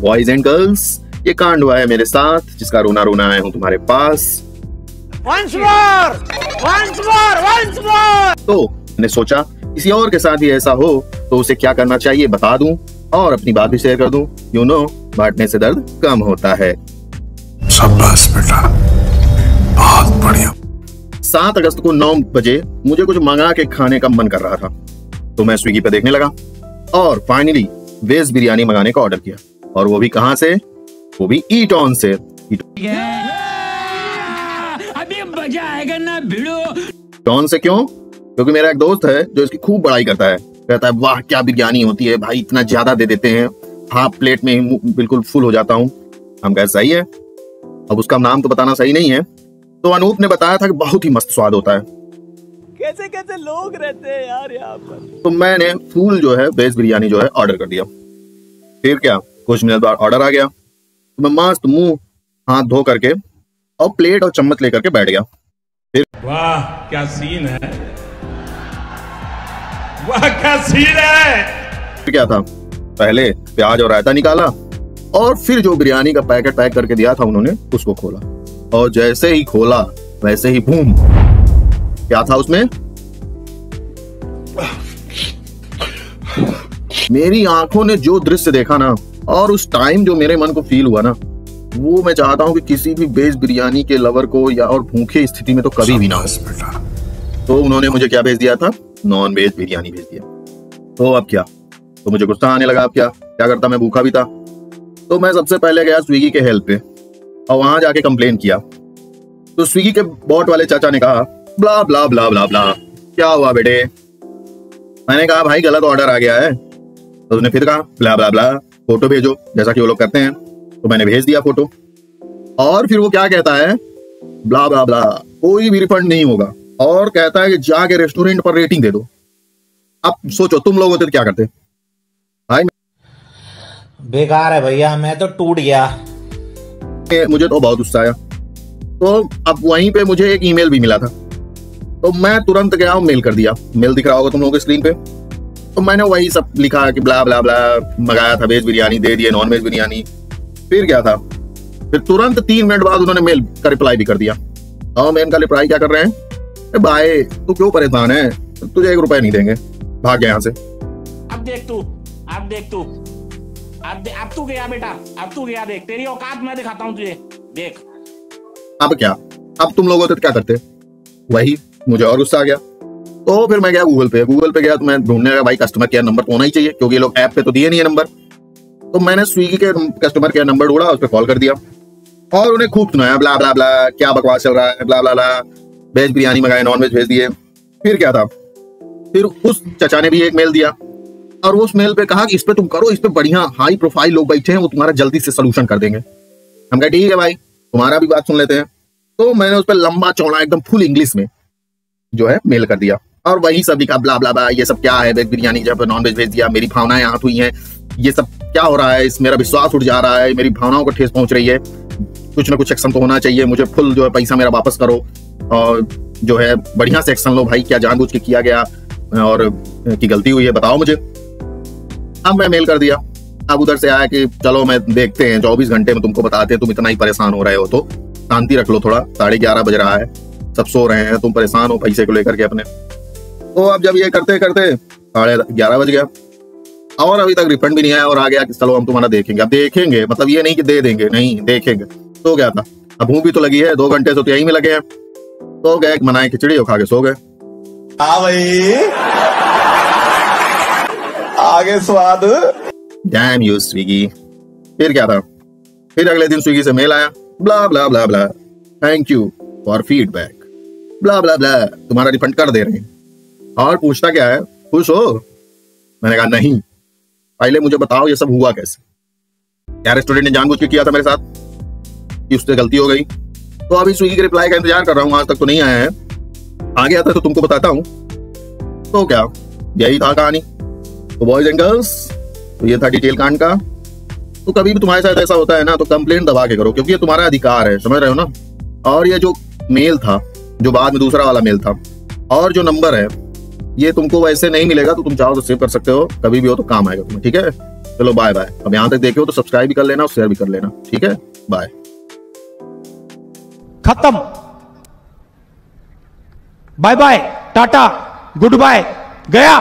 Boys and girls ये कांड हुआ है मेरे साथ जिसका रोना रोना आया हूँ तुम्हारे पास Once more! Once more! Once more! तो मैंने सोचा किसी और के साथ भी ऐसा हो तो उसे क्या करना चाहिए बता दूँ और अपनी बात भी शेयर कर दूँ यू नो बांटने से दर्द कम होता है शाबाश बेटा बहुत बढ़िया सात अगस्त को नौ बजे मुझे कुछ मंगा के खाने का मन कर रहा था तो मैं स्विगी पे देखने लगा और फाइनली वेज बिरयानी मंगाने का ऑर्डर किया और वो भी कहाँ से? वो भी ईट ऑन से अभी मज़ा आएगा ना भिड़ो। टॉन से क्यों? क्योंकि मेरा एक दोस्त है जो इसकी खूब बड़ाई करता है। कहता है वाह क्या बिरयानी होती है भाई इतना ज़्यादा दे देते हैं। हाफ़ प्लेट में ही बिल्कुल फुल हो जाता हूँ। हम कहे सही है। अब उसका नाम तो बताना सही नहीं है। तो अनूप ने बताया था कि बहुत ही मस्त स्वाद होता है। कैसे कैसे लोग रहते हैं यार यहाँ पर? तो मैंने फूल जो है वेज बिरयानी जो है ऑर्डर कर दिया। फिर क्या? कुछ मिनट बाद ऑर्डर आ गया। तो मैं मस्त मुँह हाथ धो करके और प्लेट और चम्मच लेकर के बैठ गया। फिर वाह क्या सीन है? वाह क्या सीन है? फिर क्या था? पहले प्याज और रायता निकाला और फिर जो बिरयानी का पैकेट पैक करके दिया था उन्होंने उसको खोला। और जैसे ही खोला वैसे ही बूम। क्या था उसमें? मेरी आँखों ने जो दृश्य देखा ना और उस टाइम जो मेरे मन को फील हुआ ना वो मैं चाहता हूँ कि किसी भी वेज बिरयानी के लवर को या और भूखे स्थिति में तो कभी भी ना हो। तो उन्होंने मुझे क्या भेज दिया था? नॉन वेज बिरयानी भेज दिया। तो अब क्या? तो मुझे गुस्सा आने लगा अब क्या? क्या करता मैं? भूखा भी था। तो मैं सबसे पहले गया स्विगी के हेल्प पे और वहाँ जाके कंप्लेन किया। तो स्विगी के बॉट वाले चाचा ने कहा blah blah blah blah blah क्या हुआ बेटे? मैंने कहा भाई गलत ऑर्डर आ गया है। तो उसने फिर कहा ब्ला ब्ला ब्ला फ़ोटो भेजो जैसा कि वो लोग करते हैं। तो मैंने भेज दिया फ़ोटो। और फिर वो क्या कहता है? ब्ला ब्ला ब्ला कोई भी रिफंड नहीं होगा। और कहता है कि जाके रेस्टोरेंट पर रेटिंग दे दो। अब सोचो तुम लोग होते तो क्या करते? भाई बेकार है भैया मैं तो टूट गया। मुझे तो बहुत गुस्सा आया। तो अब वहीं पे मुझे एक ईमेल भी मिला था। तो मैं तुरंत गया मेल कर दिया। मेल दिख रहा होगा तुम लोगों के स्क्रीन पे। तो मैंने वही सब लिखा कि ब्ला ब्ला ब्ला मंगाया था वेज बिरयानी दे दिए नॉन वेज बिरयानी। फिर क्या था? फिर तुरंत तीन मिनट बाद उन्होंने मेल का रिप्लाई भी कर दिया। और मैं इनका रिप्लाई क्या कर रहे हैं? "ए भाई तू क्यों परेशान है? तुझे एक रुपए नहीं देंगे। भाग गया यहाँ से। अब देख तू अब देख तू। अब अब तू गया बेटा अब तू गया देख। तेरी औकात मैं दिखाता हूँ तुझे। देख। अब क्या? अब तुम लोग होते तो क्या करते? वही मुझे और गुस्सा आ गया। तो फिर मैं गया गूगल पे। गूगल पे गया तो मैं ढूँढने लगा, भाई कस्टमर केयर नंबर तो होना ही चाहिए, क्योंकि लोग ऐप पे तो दिए नहीं है नंबर तो मैंने स्विगी के कस्टमर केयर नंबर ढूंढा, उस पर कॉल कर दिया। और उन्हें खूब सुनाया ब्ला ब्ला ब्ला क्या बकवास चल रहा है blah blah blah veg biryani मंगाए नॉन वेज भेज दिए। फिर क्या था? फिर उस चचा ने भी एक मेल दिया। और उस मेल पे कहा कि इस पे तुम करो, इस पे बढ़िया हाई प्रोफ़ाइल लोग बैठे हैं, वो तुम्हारा जल्दी से सोल्यूशन कर देंगे। हम कहा, ठीक है भाई, तुम्हारा भी बात सुन लेते हैं। तो मैंने उस पर लंबा चौड़ा, एकदम फुल इंग्लिश में जो है मेल कर दिया। और वही सब लिखा ब्ला ब्ला ब्ला ये सब क्या है? वेज बिरयानी जब नॉन वेज भेज दिया, मेरी भावनाएँ आहत हुई हैं। ये सब क्या हो रहा है? इस मेरा विश्वास उठ जा रहा है, मेरी भावनाओं को ठेस पहुँच रही है। कुछ ना कुछ एक्शन तो होना चाहिए, मुझे फुल जो है पैसा मेरा वापस करो। और जो है, बढ़िया से एक्शन लो भाई, क्या जानबूझ के किया गया? और, की गलती हुई है, बताओ मुझे। अब मैं मेल कर दिया। अब उधर से आया कि चलो मैं देखते हैं, चौबीस घंटे में तुमको बताते हैं, तुम इतना ही परेशान हो रहे हो तो। शांति रख लो थोड़ा, साढ़े ग्यारह बज रहा है, सब सो रहे हैं, तुम परेशान हो पैसे को लेकर के अपने। तो अब जब ये करते करते साढ़े ग्यारह बज गया। और अभी तक रिफंड भी नहीं आया और आ गया कि चलो हम तुम्हारा देखेंगे। अब देखेंगे मतलब ये नहीं कि दे देंगे नहीं देखेंगे। तो क्या था? अब भूख भी तो लगी है दो घंटे से तो यही में लगे हैं। तो गए बनाए खिचड़ी और खा के सो गए। हाँ भाई। आगे स्वाद। डैम यू स्विगी फिर क्या था? फिर अगले दिन स्विगी से मेल आया। Blah blah blah blah thank you for feedback blah blah blah तुम्हारा रिफंड कर दे रहे हैं। और पूछता क्या है? खुश हो? मैंने कहा, नहीं। पहले मुझे बताओ, ये सब हुआ कैसे? क्या रेस्टोरेंट ने जानबूझ के किया था मेरे साथ कि उससे गलती हो गई। तो अभी स्विगी के रिप्लाई का इंतज़ार कर रहा हूँ, आज तक तो नहीं आया है। आ गया था तो तुमको बताता हूँ। तो क्या? यही था कहानी। तो बॉयज़ एंड गर्ल्स तो ये था डिटेल कांड का। तो कभी भी तुम्हारे साथ ऐसा होता है ना तो कंप्लेन दबा के करो, क्योंकि ये तुम्हारा अधिकार है, समझ रहे हो ना? और ये जो मेल था, जो बाद में दूसरा वाला मेल था, और जो नंबर है ये तुमको वैसे नहीं मिलेगा तो तुम चाहो तो सेव कर सकते हो। कभी भी हो तो काम आएगा तुम्हें, ठीक है? चलो बाय बाय अब यहाँ तक देखे हो तो सब्सक्राइब भी कर लेना और शेयर भी कर लेना, ठीक है? बाय खत्म। Bye bye tata good bye गया।